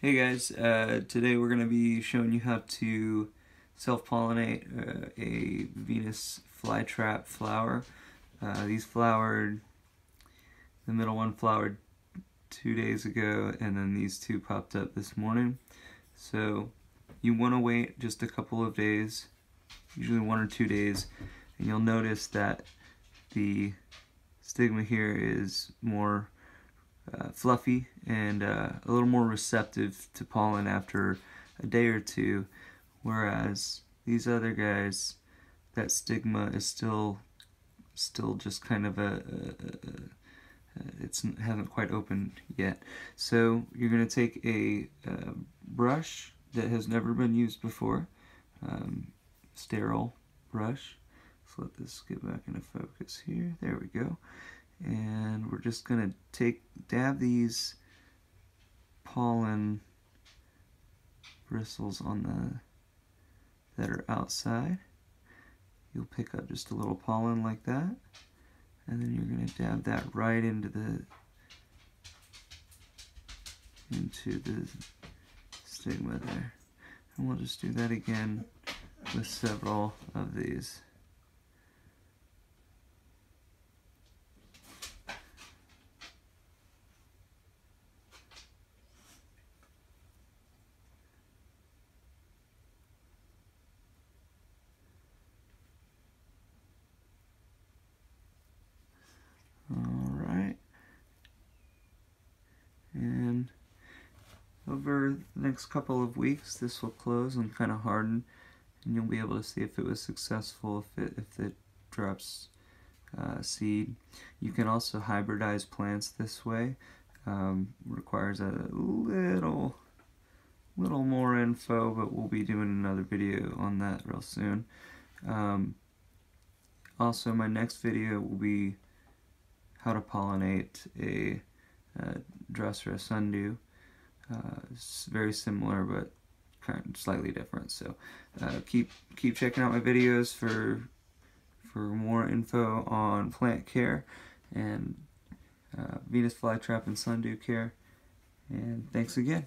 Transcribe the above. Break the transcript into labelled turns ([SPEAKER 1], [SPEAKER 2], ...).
[SPEAKER 1] Hey guys, uh, today we're going to be showing you how to self-pollinate uh, a Venus flytrap flower. Uh, these flowered, the middle one flowered two days ago and then these two popped up this morning. So you want to wait just a couple of days, usually one or two days, and you'll notice that the stigma here is more uh, fluffy and uh, a little more receptive to pollen after a day or two, whereas these other guys, that stigma is still still just kind of a, a, a, a it's hasn't quite opened yet. So you're going to take a, a, brush that has never been used before, um, sterile brush. Let's let this get back into focus here. There we go and we're just going to take dab these pollen bristles on the that are outside. You'll pick up just a little pollen like that and then you're going to dab that right into the into the stigma there. And we'll just do that again with several of these Alright. And over the next couple of weeks this will close and kind of harden and you'll be able to see if it was successful, if it, if it drops uh, seed. You can also hybridize plants this way. Um, requires a little little more info, but we'll be doing another video on that real soon. Um, also, my next video will be how to pollinate a uh, Drosera sundew. Uh, it's very similar, but kind of slightly different. So uh, keep keep checking out my videos for for more info on plant care and uh, Venus flytrap and sundew care. And thanks again.